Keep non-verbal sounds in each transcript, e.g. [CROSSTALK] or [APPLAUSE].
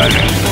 driving.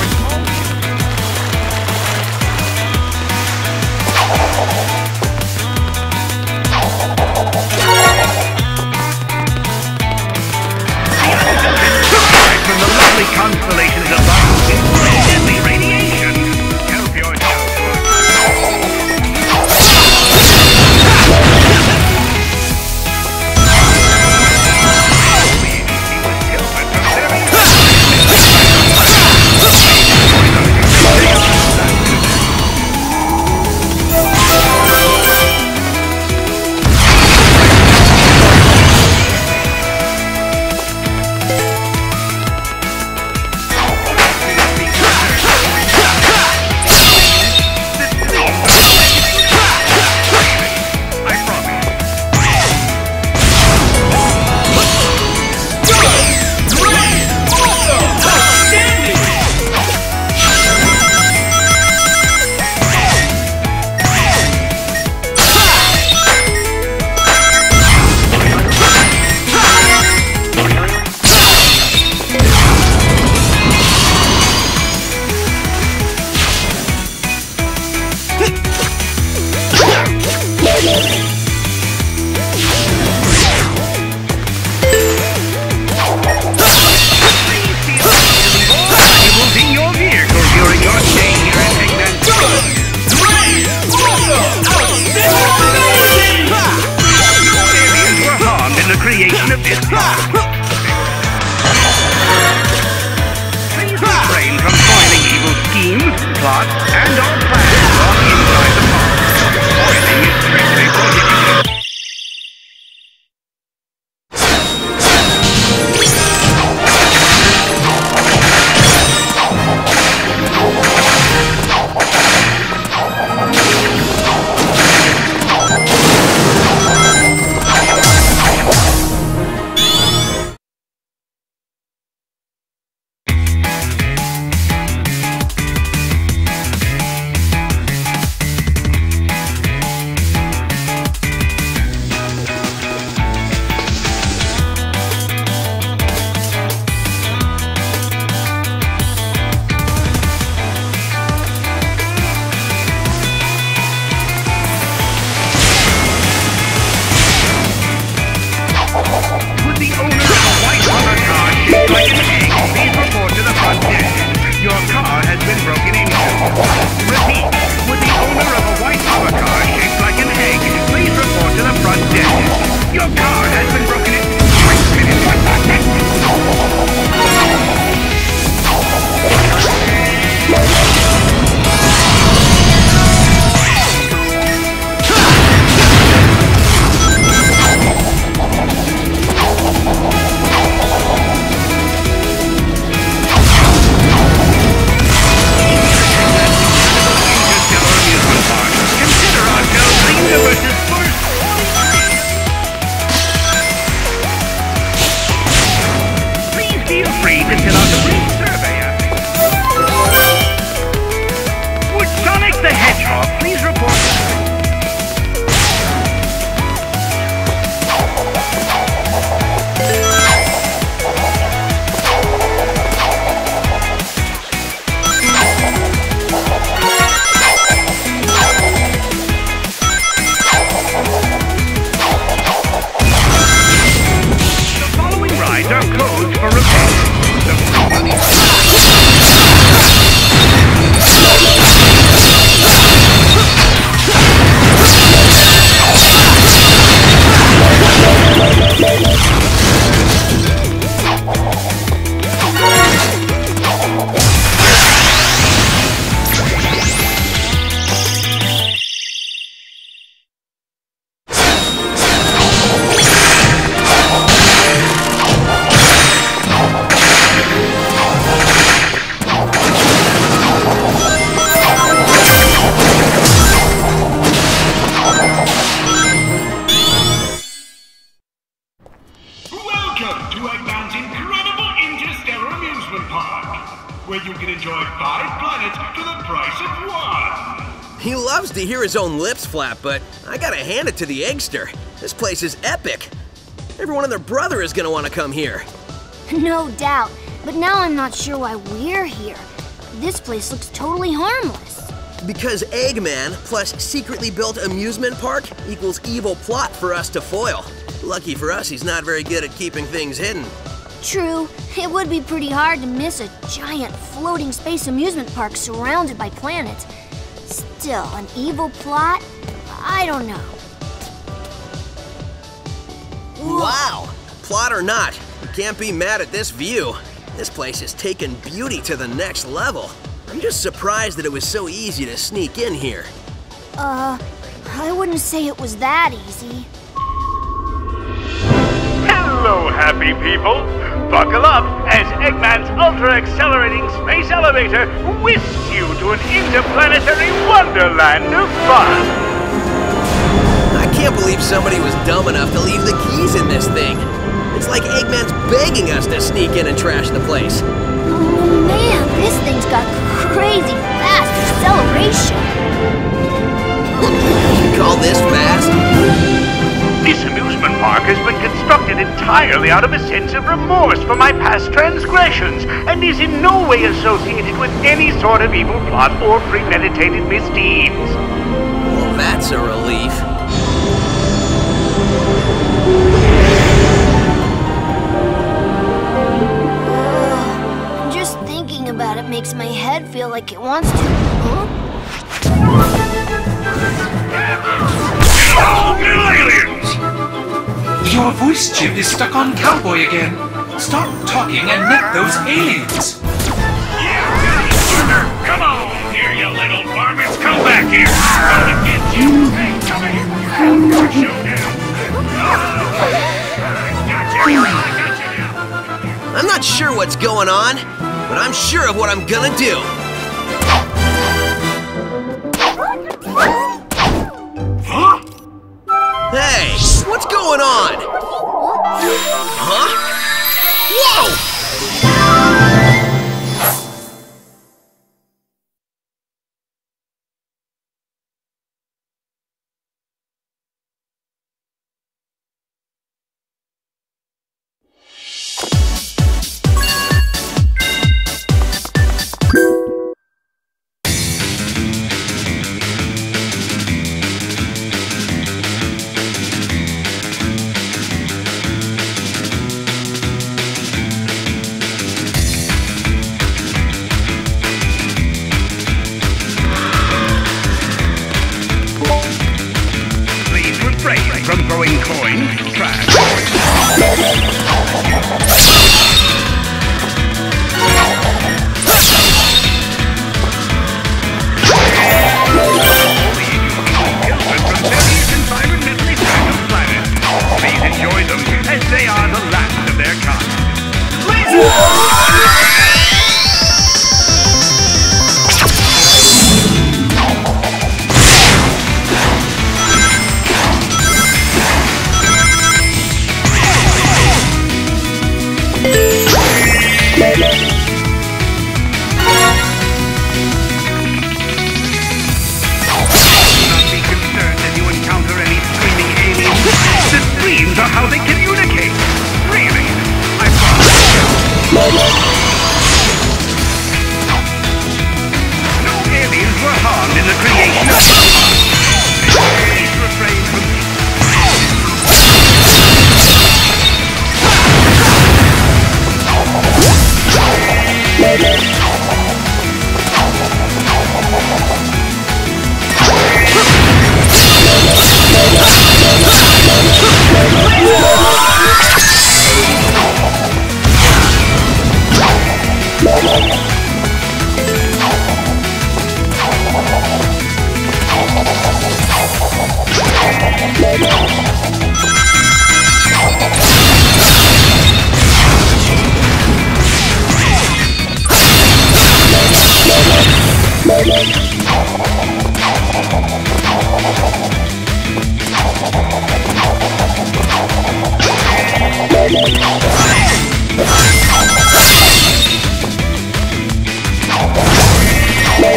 His own lips flap, but I gotta hand it to the Eggster. This place is epic. Everyone and their brother is gonna wanna come here. [LAUGHS] No doubt, but now I'm not sure why we're here. This place looks totally harmless. Because Eggman plus secretly built amusement park equals evil plot for us to foil. Lucky for us, he's not very good at keeping things hidden. True, it would be pretty hard to miss a giant floating space amusement park surrounded by planets. Still, an evil plot? I don't know. Wow! Plot or not, you can't be mad at this view. This place has taken beauty to the next level. I'm just surprised that it was so easy to sneak in here. Uh, I wouldn't say it was that easy. Hello, happy people! Buckle up as Eggman's ultra accelerating space elevator whisks you to an interplanetary wonderland of fun! I can't believe somebody was dumb enough to leave the keys in this thing. It's like Eggman's begging us to sneak in and trash the place. Oh man, this thing's got crazy fast acceleration. You call this fast? This amusement park has been constructed entirely out of a sense of remorse for my past transgressions and is in no way associated with any sort of evil plot or premeditated misdeeds. Well, that's a relief. [SIGHS] Just thinking about it makes my head feel like it wants to. Huh? Little aliens! Your voice chip is stuck on Cowboy again. Stop talking and meet those aliens. Come on here, you little varmints! Come back here! I'm gonna get you! Hey, come here! Showdown! Gotcha! Gotcha now! I'm not sure what's going on, but I'm sure of what I'm gonna do. Huh? Hey, what's going on? Huh? Whoa! Throwing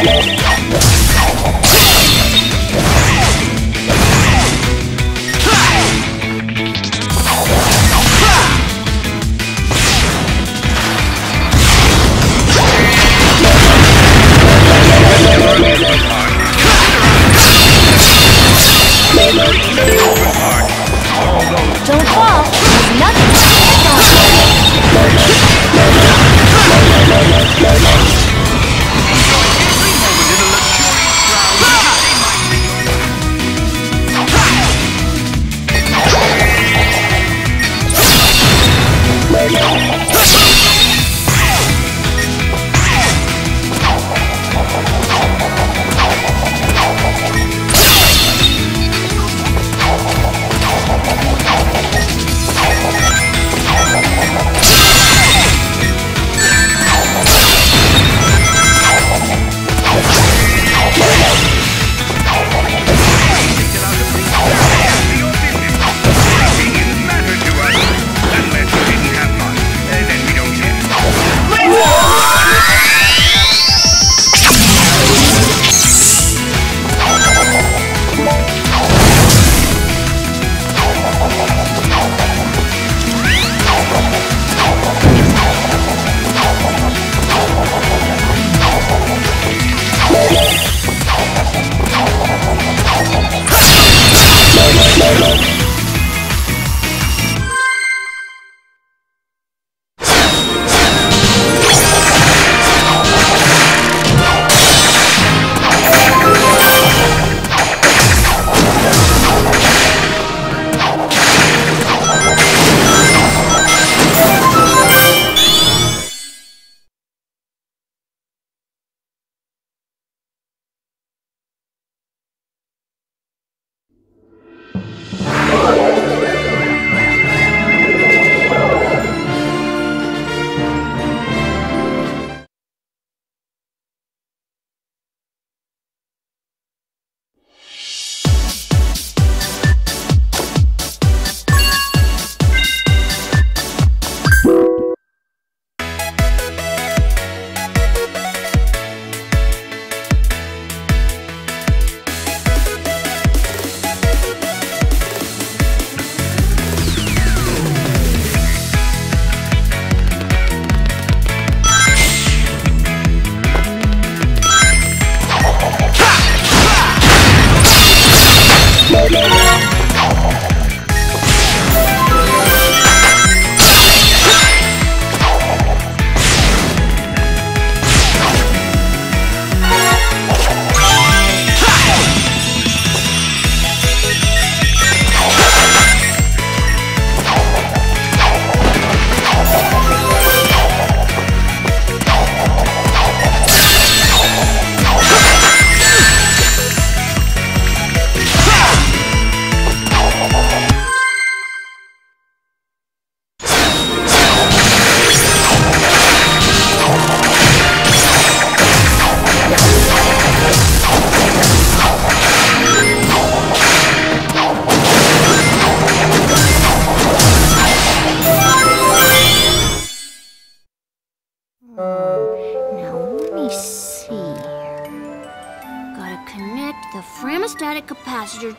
Don't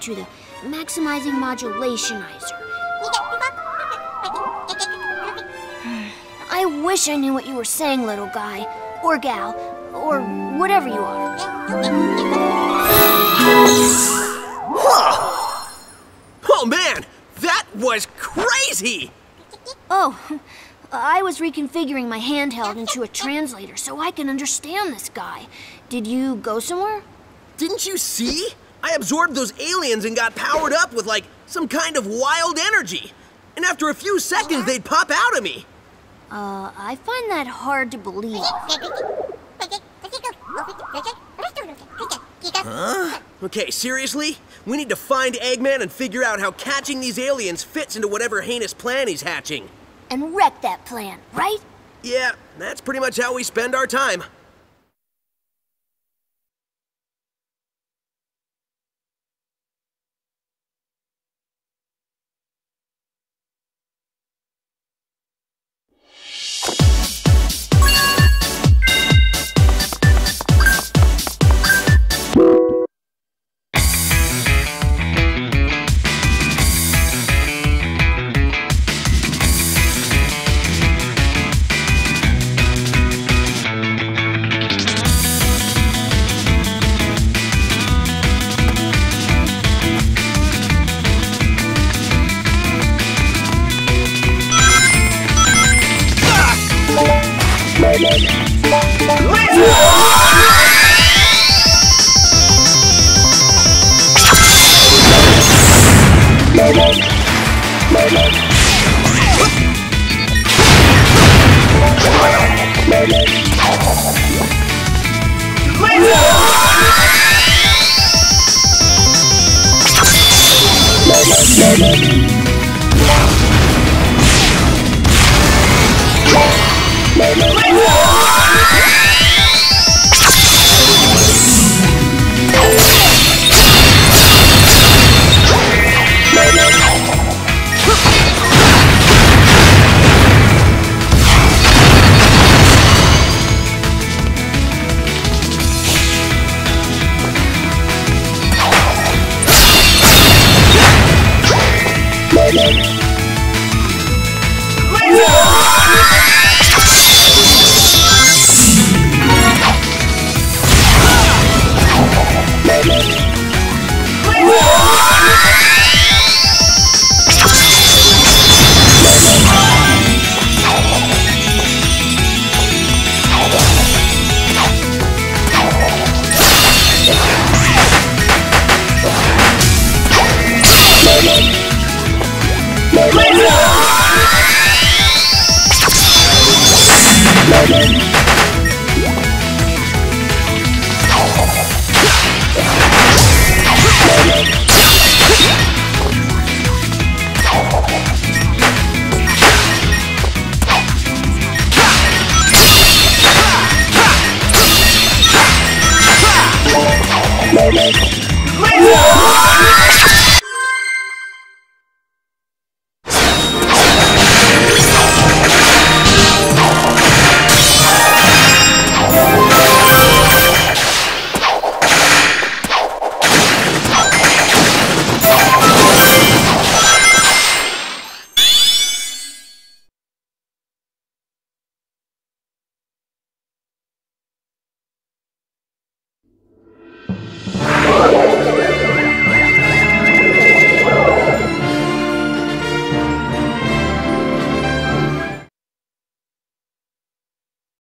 to the maximizing modulationizer. I wish I knew what you were saying, little guy. Or gal. Or whatever you are. Oh man, that was crazy! Oh, I was reconfiguring my handheld into a translator so I can understand this guy. Did you go somewhere? Didn't you see? I absorbed those aliens and got powered up with like some kind of wild energy. And after a few seconds, they'd pop out of me. Uh, I find that hard to believe. Huh? Okay, seriously? We need to find Eggman and figure out how catching these aliens fits into whatever heinous plan he's hatching. And wreck that plan, right? Yeah, that's pretty much how we spend our time.